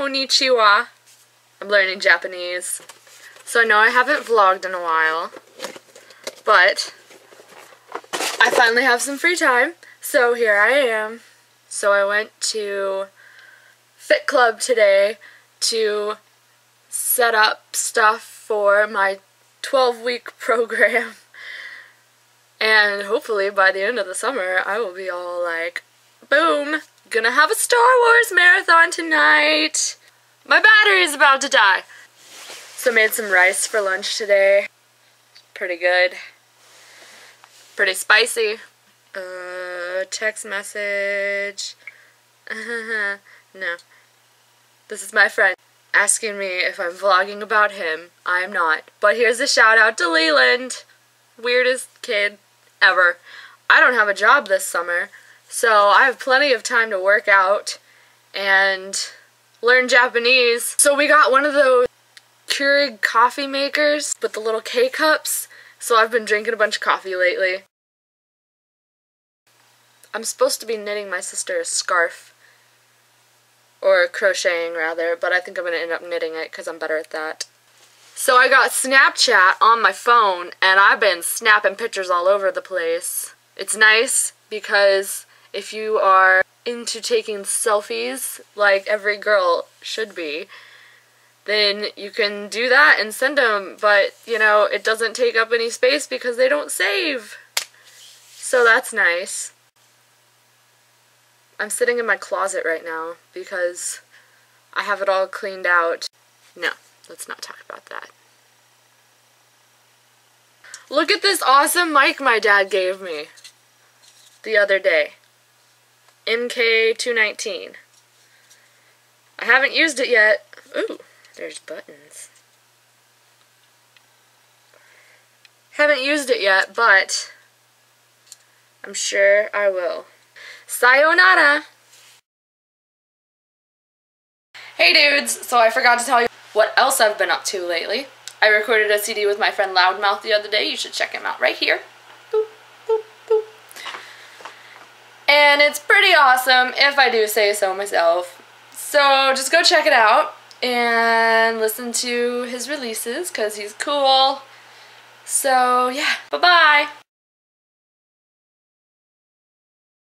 Konnichiwa. I'm learning Japanese. So I know I haven't vlogged in a while, but I finally have some free time. So here I am. So I went to Fit Club today to set up stuff for my 12 week program. And hopefully by the end of the summer, I will be all like, boom, gonna have a Star Wars marathon tonight. My battery is about to die. So made some rice for lunch today. Pretty good. Pretty spicy. Uh, text message. no. This is my friend asking me if I'm vlogging about him. I am not. But here's a shout out to Leland. Weirdest kid ever. I don't have a job this summer, so I have plenty of time to work out and learn Japanese. So we got one of those Keurig coffee makers with the little K-cups, so I've been drinking a bunch of coffee lately. I'm supposed to be knitting my sister a scarf, or crocheting rather, but I think I'm going to end up knitting it because I'm better at that. So I got Snapchat on my phone and I've been snapping pictures all over the place. It's nice because if you are into taking selfies like every girl should be, then you can do that and send them, but you know, it doesn't take up any space because they don't save. So that's nice. I'm sitting in my closet right now because I have it all cleaned out. No. Let's not talk about that. Look at this awesome mic my dad gave me the other day. MK219. I haven't used it yet. Ooh, there's buttons. Haven't used it yet, but I'm sure I will. Sayonara! Hey dudes, so I forgot to tell you what else I've been up to lately. I recorded a CD with my friend Loudmouth the other day. You should check him out right here. And it's pretty awesome, if I do say so myself. So just go check it out and listen to his releases because he's cool. So yeah, bye-bye.